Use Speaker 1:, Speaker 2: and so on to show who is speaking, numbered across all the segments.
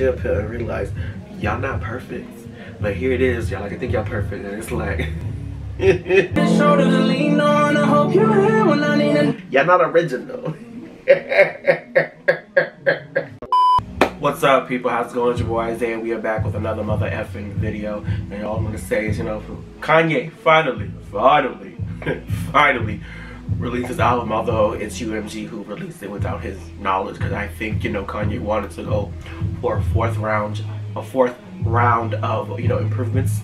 Speaker 1: chill pill and realize y'all not perfect. But here it is, y'all like I think y'all perfect, and it's like Y'all not original. What's up, people? How's it going? It's your boy Isaiah. We are back with another mother effing video. And all I'm gonna say is, you know, Kanye finally, finally, finally released his album, although it's UMG who released it without his knowledge, because I think, you know, Kanye wanted to go for a fourth round, a fourth round of, you know, improvements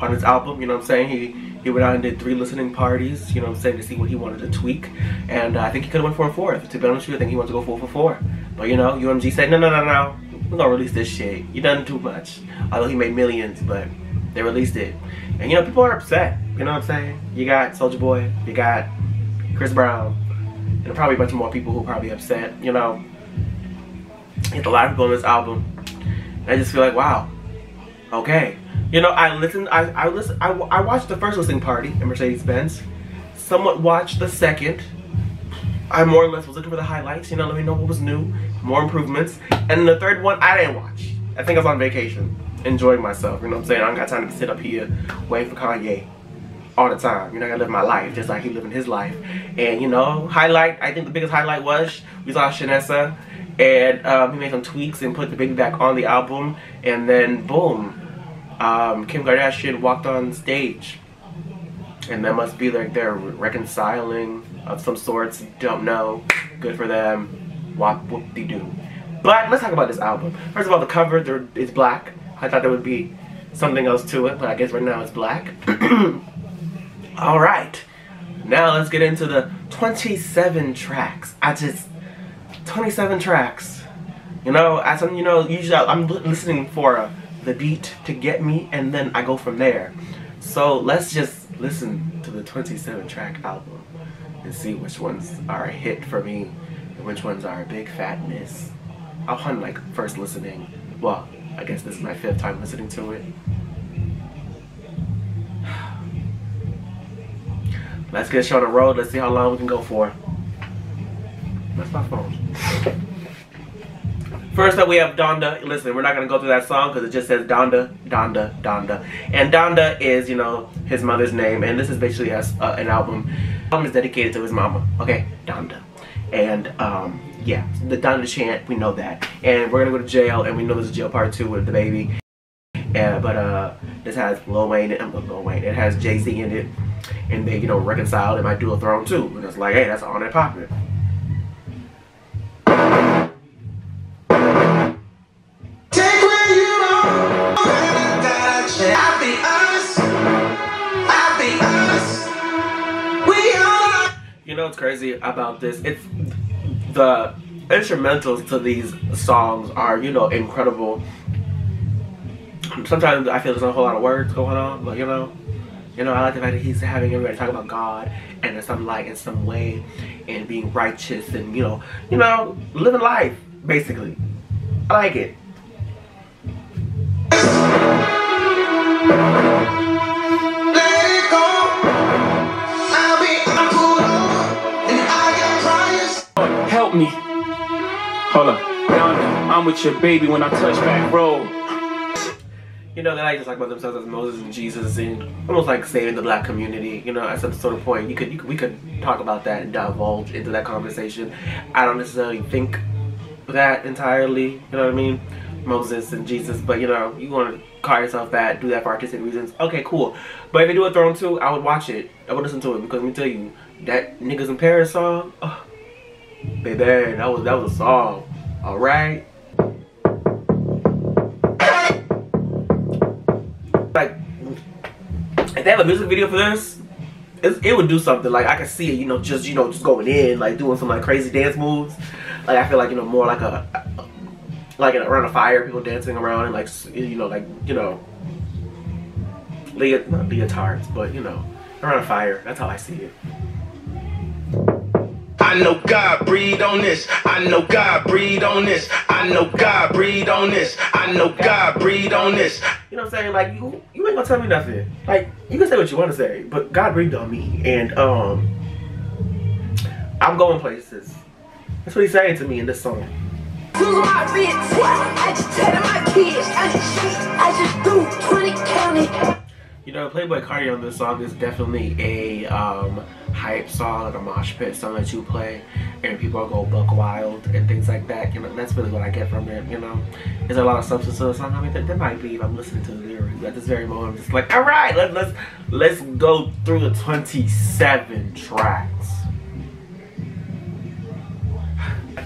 Speaker 1: on his album, you know what I'm saying? He he went out and did three listening parties, you know what I'm saying, to see what he wanted to tweak. And uh, I think he could have went for a fourth. To be honest with you, I think he wanted to go four for four. But you know, UMG said, no, no, no, no, we're gonna release this shit. You done too much. Although he made millions, but they released it. And you know, people are upset. You know what I'm saying? You got Soldier Boy, you got Chris Brown, and probably a bunch of more people who are probably upset. You know, it's a lot of people on this album. And I just feel like, wow, okay. You know, I listened, I, I listened, I, I watched the first listening party in Mercedes-Benz. Somewhat watched the second. I more or less was looking for the highlights, you know, let me know what was new, more improvements. And the third one, I didn't watch. I think I was on vacation, enjoying myself, you know what I'm saying? I don't got time to sit up here waiting for Kanye all the time. You know, I gotta live my life just like he living his life. And you know, highlight, I think the biggest highlight was we saw Shenseea and um, he made some tweaks and put DaBaby back on the album. And then boom, um, Kim Kardashian walked on stage. And that must be like they're reconciling of some sorts. Don't know. Good for them. Whoop de doo. But let's talk about this album. First of all, the cover is black. I thought there would be something else to it, but I guess right now it's black. all right. Now let's get into the 27 tracks. I just 27 tracks. You know, as I'm, you know, usually I'm listening for uh, the beat to get me, and then I go from there. So let's just listen to the 27 track album and see which ones are a hit for me and which ones are a big fat miss. I'll hunt like first listening. Well, I guess this is my fifth time listening to it. Let's get show on the road. Let's see how long we can go for. That's my phone. First up, we have Donda. Listen, we're not going to go through that song because it just says Donda, Donda, Donda. And Donda is, you know, his mother's name. And this is basically a, uh, an album. The album is dedicated to his mama. Okay, Donda. And, um, yeah, the Donda chant, we know that. And we're going to go to jail, and we know there's a jail part two with DaBaby. Yeah, but uh, this has Lil Wayne, and uh, Lil Wayne, it has Jay-Z in it. And they, you know, reconciled it might do a throne too. And it's like, hey, that's all that popping. Take when you on. We are You know what's crazy about this? It's the instrumentals to these songs are, you know, incredible. Sometimes I feel there's not a whole lot of words going on, but you know, you know, I like the fact that he's having everybody talk about God and in some light, in some way, and being righteous and you know, you know, living life basically. I like it.
Speaker 2: Me. Hold up. I'm with your baby when I touch back road.
Speaker 1: You know, they like to talk about themselves as Moses and Jesus and almost like saving the black community. You know, at some sort of point, you could, you could we could talk about that and divulge into that conversation. I don't necessarily think that entirely. You know what I mean? Moses and Jesus, but you know, you want to call yourself that, do that for artistic reasons. Okay, cool. But if they do a Throne 2, I would watch it. I would listen to it because let me tell you, that Niggas in Paris song, oh, baby, that was that was a song. All right. Like, if they have a music video for this, it would do something. Like I could see it, you know, just you know, just going in, like doing some like crazy dance moves. Like I feel like you know more like a like around a fire, people dancing around and like you know, like you know, leot not leotards, but you know, around a fire. That's how I see it.
Speaker 3: I know God breathe on this. I know God breathe on this. I know God breathe on this. I know God breathe on this.
Speaker 1: You know what I'm saying? Like you, you ain't gonna tell me nothing. Like you can say what you want to say, but God breathed on me, and um, I'm going places. That's what he's saying to me in this song.
Speaker 4: Losing my wrist, agitating my kids. I just, I just do 20 county.
Speaker 1: You know, Playboi Carti on this song is definitely a um, hype song, a mosh pit song that you play, and people go buck wild and things like that. You know, that's really what I get from it. You know, there's a lot of substance to the song. I mean, there might be if I'm listening to the lyrics at this very moment. I'm just like, all right, let, let's let's go through the 27 tracks.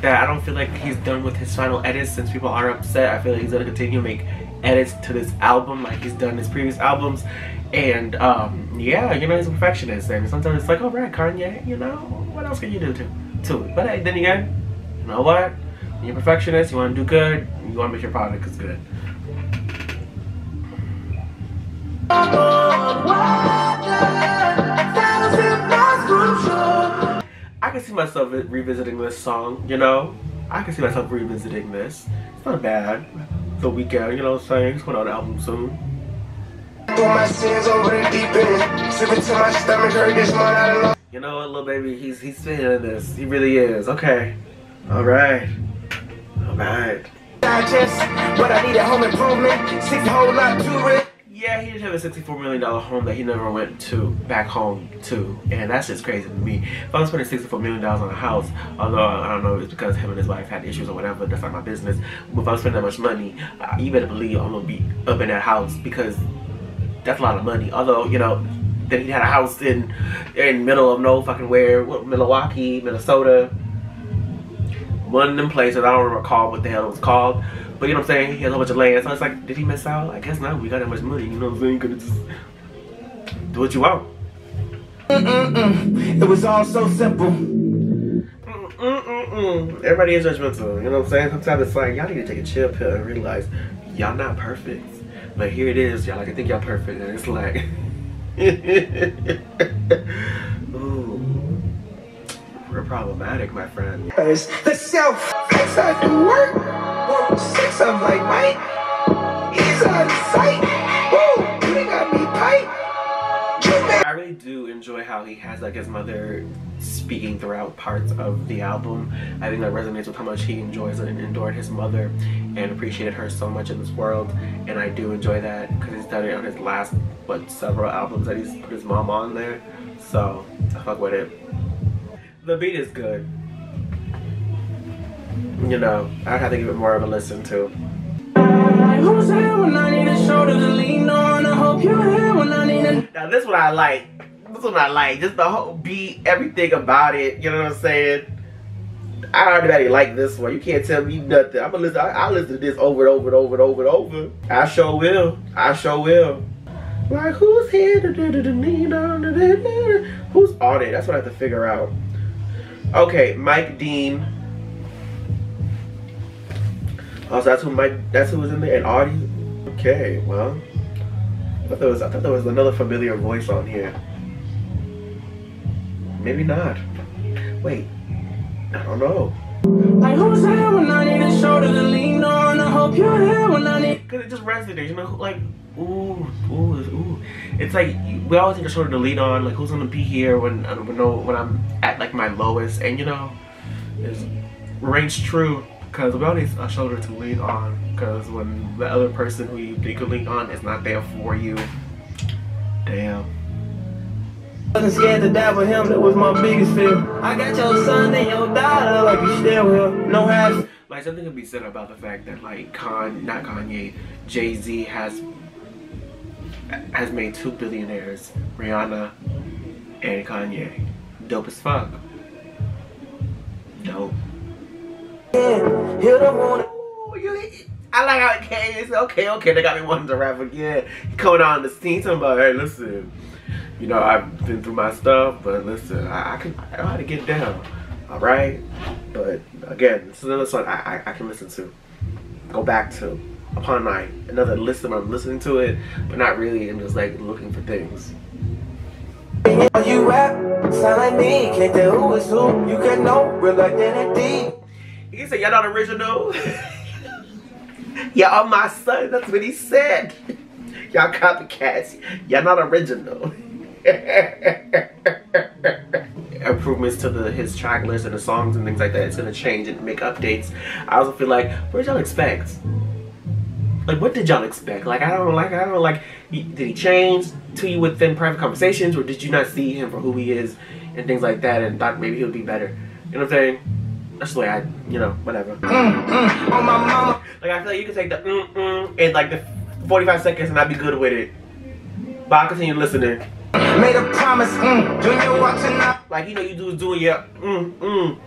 Speaker 1: That I don't feel like he's done with his final edits since people are upset. I feel like he's gonna continue to make edits to this album like he's done his previous albums. And um yeah you know he's a perfectionist. And sometimes it's like all right kanye you know what else can you do to to it? But hey, then again you know what? You're a perfectionist you want to do good you want to make your product is good. I can see myself revisiting this song, you know? I can see myself revisiting this. It's not bad the Weeknd, you know what I'm saying? He's going on an album soon. You know what, Lil Baby, he's he's feeling this. He really is. Okay. Alright. Alright. I just, but I need a home improvement. Six whole lot to it. Yeah, he did have a $64 million home that he never went to back home to. And that's just crazy to me. If I was spending $64 million on a house, although I don't know it's because him and his wife had issues or whatever, that's not my business. But if I was spending that much money, uh, you better believe I'm to be up in that house because that's a lot of money. Although, you know, then he had a house in in middle of no fucking where, Milwaukee, Minnesota. One of them places, I don't recall what the hell it was called. But you know what I'm saying? He has a whole bunch of land. So it's like, did he miss out? I guess not. We got that much money. You know what I'm saying? You could just do what you want.
Speaker 3: Mm -mm -mm. It was all so simple.
Speaker 1: Everybody is judgmental. You know what I'm saying? Sometimes it's like, y'all need to take a chill pill and realize y'all not perfect. But here it is. Y'all like, I think y'all perfect. And it's like, ooh. We're problematic, my friend.
Speaker 3: The self. That's how to work six of like, Mike, he's on sight. Woo, you got me pipe.
Speaker 1: I really do enjoy how he has like his mother speaking throughout parts of the album. I think that resonates with how much he enjoys and adored his mother and appreciated her so much in this world. And I do enjoy that because he's done it on his last, what, several albums that he's put his mom on there. So, I fuck with it. The beat is good you know, I'd have to give it more of a listen to. Now this one I like. This one I like. Just the whole beat, everything about it. You know what I'm saying? I already like this one. You can't tell me nothing. I'm gonna listen. I, I'll listen to this over and over and over and over and over. I sure will. I sure will. Like who's here? Who's on it? That's what I have to figure out. Okay, Mike Dean. Oh, so that's who my That's who was in there, and Audie. Okay, well, I thought there was. I thought there was another familiar voice on here. Maybe not. Wait, I don't know. Like who's here when I need a shoulder to lean on? I hope you're here when I need. Cause it just resonates, you know, like ooh, ooh, ooh. It's like we always need a shoulder to lean on. Like who's gonna be here when when when I'm at like my lowest, and you know, it's rings true because we need a uh, shoulder to lean on. Because when the other person who you think you lean on is not there for you, damn.
Speaker 3: I wasn't scared to die with him, that was my biggest fear. I got your son and your daughter, like you still here, no half.
Speaker 1: Like something could be said about the fact that like Con, not Kanye, Jay Z has has made two billionaires, Rihanna and Kanye. Dope as fuck. Dope. I like how it came. okay, okay, they got me wanting to rap again. Coming on the scene, talking about, hey, listen, you know, I've been through my stuff, but listen, I, I can, I know how to get down, all right? But again, this is another song I, I, I can listen to, go back to, upon my another listen. I'm listening to it, but not really. I'm just like looking for things.
Speaker 3: You rap, sound like me, can't tell who is who. You can know real identity.
Speaker 1: He said, y'all not original. y'all my son. That's what he said. Y'all copycats. Y'all not original. improvements to the his track list and the songs and things like that. It's gonna change and make updates. I also feel like what did y'all expect? Like what did y'all expect? Like I don't like I don't like did he change to you within private conversations or did you not see him for who he is and things like that and thought maybe he would be better? You know what I'm saying? That's the way I, you know, whatever.
Speaker 3: Mm, mm, on my mama.
Speaker 1: Like I feel like you can take the mm mm in like the 45 seconds and I'd be good with it. But I'll continue listening.
Speaker 3: Made a promise, mm, Junior watching out.
Speaker 1: Like you know you do doing your mm mm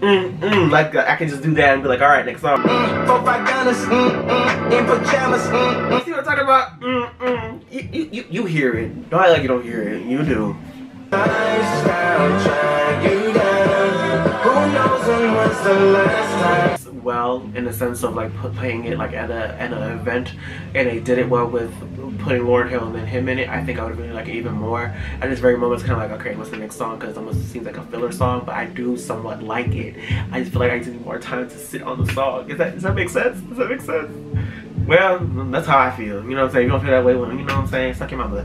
Speaker 1: mm mm like uh, I can just do that and be like, all right, next song.
Speaker 3: Mm, four, five dollars, mm, mm, in pajamas, mm,
Speaker 1: You see what I'm talking about? Mm mm. You, you, you, you hear it. Don't act like you don't hear it. You do.
Speaker 3: Lifestyle you down.
Speaker 1: Well in the sense of like playing it like at a at an event and they did it well with putting Lauryn Hill and then him in it I think I would have really like it even more. At this very moment it's kind of like okay what's the next song? Because it almost seems like a filler song but I do somewhat like it. I just feel like I just need more time to sit on the song. Is that does that make sense? Does that make sense? Well that's how I feel. You know what I'm saying? You don't feel that way when you know what I'm saying? Suck your mama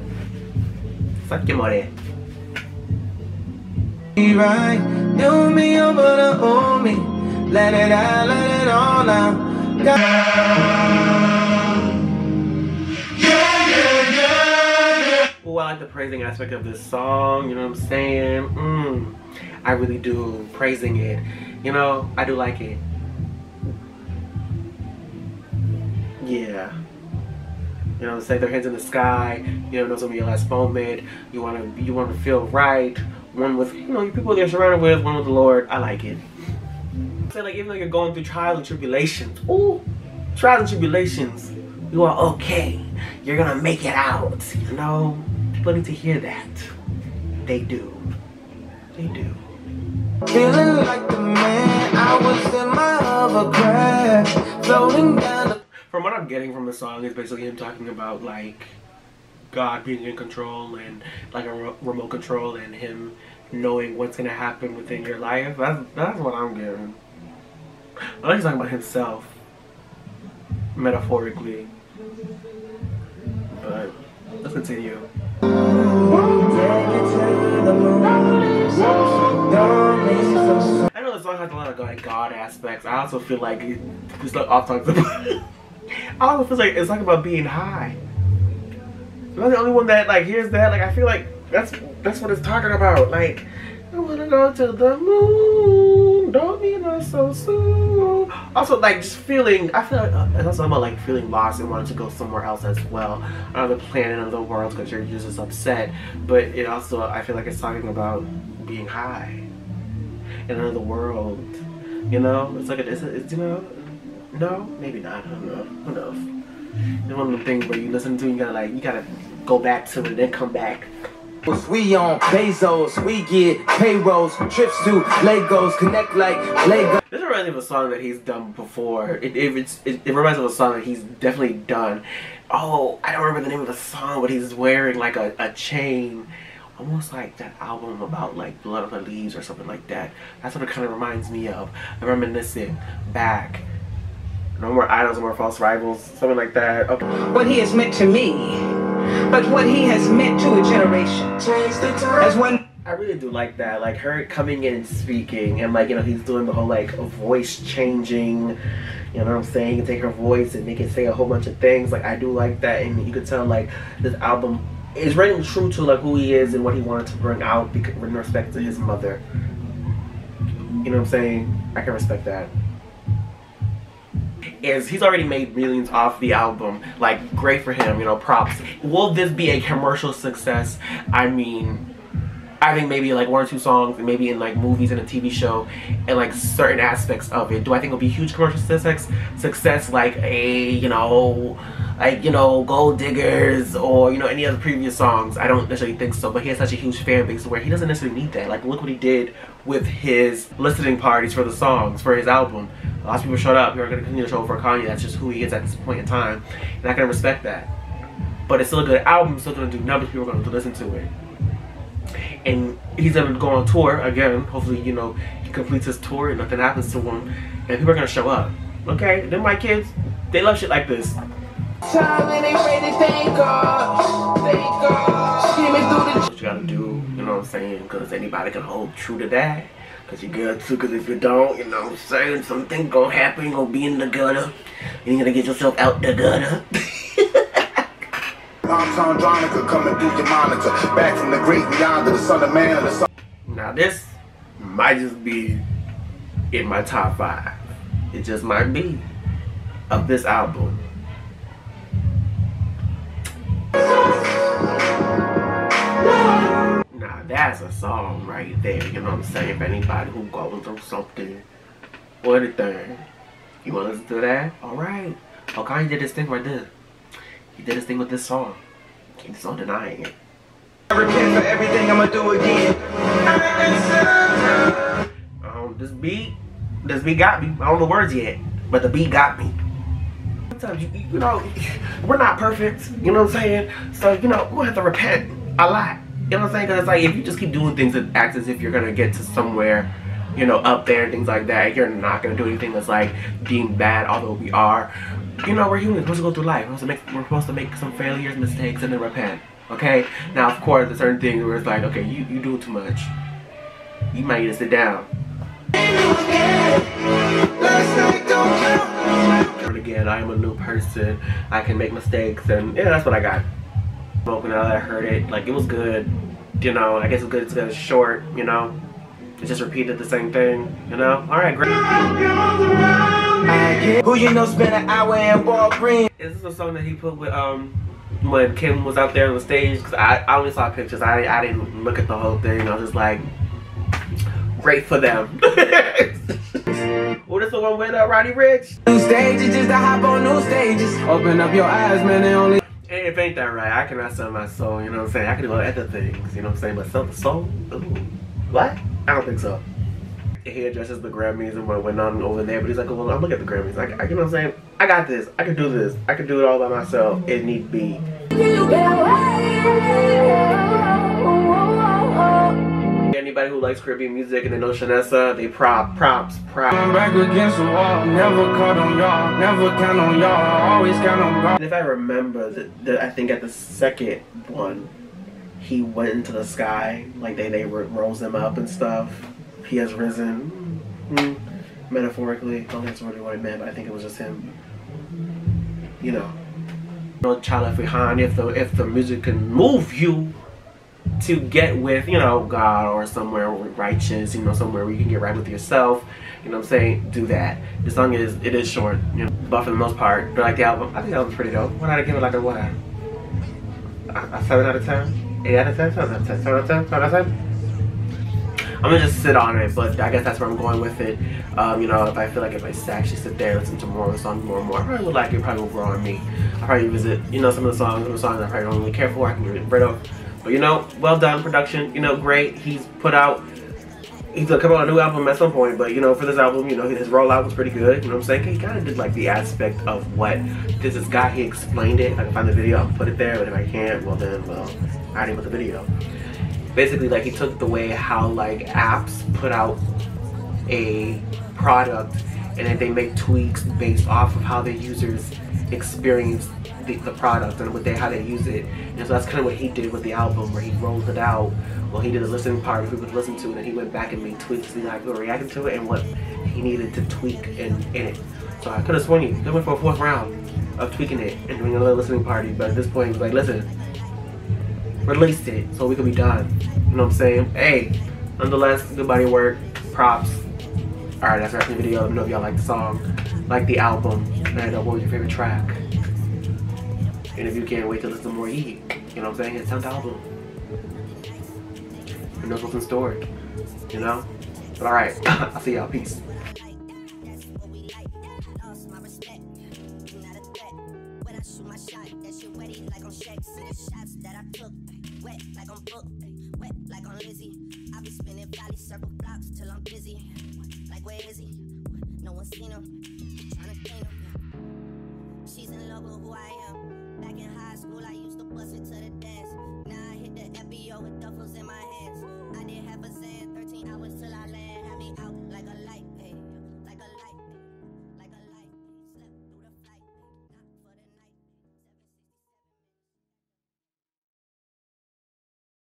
Speaker 1: suck your mother
Speaker 3: Let it out, let it all out.
Speaker 1: Oh, I like the praising aspect of this song, you know what I'm saying? Mm, I really do. Praising it. You know, I do like it. Yeah. You know, say their hands in the sky, you know gonna be your last moment. You wanna you wanna feel right. One with you know, your people you're surrounded with, one with the Lord. I like it. Say like even though you're going through trials and tribulations, ooh, trials and tribulations, you are okay. You're gonna make it out. You know, people need to hear that. They do. They do.
Speaker 3: Feeling like the man I was in my hovercraft, floating down
Speaker 1: From what I'm getting from the song is basically him talking about like God being in control and like a re- remote control and him knowing what's gonna happen within your life. That's that's what I'm getting. I like he's talking about himself metaphorically. But let's continue. I know the song has a lot of like God aspects. I also feel like it- it's like off talks about. I also feel like it's talking about being high. Am I the only one that like hears that? Like I feel like that's that's what it's talking about. Like I wanna go to the moon. Don't mean us so soon. Also like just feeling. I feel like uh, also about like feeling lost and wanting to go somewhere else as well, another planet, another world, because you're just upset. But it also I feel like it's talking about being high in another world. You know, it's like a, it's, it's you know, no, maybe not. I don't know. Who knows? It's one of the things where you listen to, you gotta like, you gotta go back to it, and then come back.
Speaker 3: We on Bezos, we get payrolls, trips to Legos, connect like Lego.
Speaker 1: This reminds me of a song that he's done before. It, it, it, it reminds me of a song that he's definitely done. Oh, I don't remember the name of the song, but he's wearing like a, a chain. Almost like that album about like Blood on the Leaves or something like that. That's what it kind of reminds me of. I'm reminiscing back. No more idols, no more false rivals, something like that. Oh. Okay.
Speaker 5: what he has meant to me, but what he has meant to a generation. As one
Speaker 1: I really do like that. Like her coming in and speaking, and like you know he's doing the whole like voice changing. You know what I'm saying? You take her voice and make it say a whole bunch of things. Like I do like that, and you could tell like this album is ringing true to like who he is and what he wanted to bring out because in respect to his mother. You know what I'm saying? I can respect that. Is he's already made millions off the album. Like great for him, you know, props. Will this be a commercial success? I mean, I think maybe like one or two songs, and maybe in like movies and a TV show, and like certain aspects of it. Do I think it'll be huge commercial success? Success like a you know, like you know, Gold Diggers or you know any other previous songs. I don't necessarily think so. But he has such a huge fan base where he doesn't necessarily need that. Like look what he did with his listening parties for the songs for his album. Lots of people showed up. You're gonna continue to show up for Kanye. That's just who he is at this point in time, and I can respect that. But it's still a good album. Still gonna do numbers. People are gonna listen to it and he's gonna go on tour again. Hopefully, you know, he completes his tour and nothing happens to him, and people are gonna show up. Okay, then my kids, they love shit like this.
Speaker 3: Time and they ready thank God. Thank God. Skimming through the
Speaker 1: what you gotta do, you know what I'm saying? Because anybody can hold true to that. Because you got to, because if you don't, you know what I'm saying? Something gonna happen, you're gonna be in the gutter. And you're gonna get yourself out the gutter.
Speaker 6: I'm Andronica coming through your monitor. Back from the great beyond the son of man and the son.
Speaker 1: now, this might just be in my top five. It just might be of this album. That's a song right there, you know what I'm saying? For anybody who going through something or anything. You wanna listen to that? Alright. Oh Kanye did this thing right there. He did this thing with this song. He's not denying it.
Speaker 3: I repent for everything I'ma do again.
Speaker 1: Um, this beat, this beat got me. I don't know the words yet, but the beat got me. Sometimes you, you know, we're not perfect. You know what I'm saying? So you know, we have to repent a lot. You know what I'm saying? Because it's like if you just keep doing things that acts as if you're gonna get to somewhere, you know, up there and things like that, you're not gonna do anything that's like deemed bad. Although we are, you know, we're humans. We're supposed to go through life. We're supposed to make, we're supposed to make some failures, mistakes, and then repent. Okay? Now, of course, there's certain things where it's like, okay, you you do too much. You might need to sit down. Again, I am a new person. I can make mistakes, and yeah, that's what I got. Smoking out, I heard it. Like it was good. You know, I guess it's good. It's good. It's short. You know, it just repeated the same thing. You know. All right, great.
Speaker 3: Who you know spent an hour in Walgreens?
Speaker 1: Is this a song that he put with um when Kim was out there on the stage? Cause I, I only saw pictures. I I didn't look at the whole thing. I was just like, great for them. oh, this the one with uh, Roddy Ricch.
Speaker 3: New stages just to hop on new stages. Open up your eyes, man. They only.
Speaker 1: If ain't that right, I cannot sell my soul, you know what I'm saying? I can do other things, you know what I'm saying? But sell the soul? Ooh. What? I don't think so. He addresses the Grammys and what went on over there, but he's like, well, I'm looking at the Grammys. I, I, you know what I'm saying? I got this. I can do this. I can do it all by myself if need be. Anybody who likes Caribbean music and they know Shenseea, they prop, props, props.
Speaker 3: I'm back against the wall. Never cut on y'all. Never count on y'all. Always count on God.
Speaker 1: And if I remember, the, the, I think at the second one, he went into the sky, like they they ro- rose him up and stuff. He has risen, mm, metaphorically. I don't think that's really what it meant, but I think it was just him. You know, no Chala Fihan. If the if the music can move you to get with you know God or somewhere righteous, you know somewhere where you can get right with yourself. You know what I'm saying? Do that. The song is it is short, you know, but for the most part, but like the album, I think the album's pretty dope. What did I give it like a what? A, a seven out of ten? Eight out of ten? Seven out of ten? Seven out of ten? Seven out of ten? I'm gonna just sit on it, but I guess that's where I'm going with it. Um, you know, if I feel like if I actually sit there and listen to more of the songs more and more, I probably would like it. Probably will grow on me. I probably visit, you know, some of the songs, some of the songs I probably don't really care for. I can get it rid of. But you know, well done production. You know, great. He's put out. He's gonna come out a new album at some point, but you know, for this album, you know, his rollout was pretty good. You know what I'm saying? He kind of did like the aspect of what this is guy. He explained it. I can find the video, I'll put it there. But if I can't, well then, well, I didn't put the video. Basically, like he took the way how like apps put out a product, and then they make tweaks based off of how their users experience the, the product and what they how they use it. And so that's kind of what he did with the album, where he rolled it out. Well, he did a listening party, people could listen to it, and he went back and made tweaks to like people reacting to it and what he needed to tweak in, in it. So I could have sworn he they went for a fourth round of tweaking it and doing another listening party, but at this point he was like, listen, released it so we could be done. You know what I'm saying? Hey, nonetheless, good body work, props. Alright, that's our video. Let me know if y'all like the song, like the album, and uh, what was your favorite track. And if you can't wait to listen to more E, you know what I'm saying? It's 10th album. Who knows what's in store? You know? But alright, I'll see y'all. Peace.
Speaker 7: Seen him. Tryna clean him. She's in love with who I am. Back in high school, I used to bust it to the dance. Now I hit the FBO with duffels in my hand.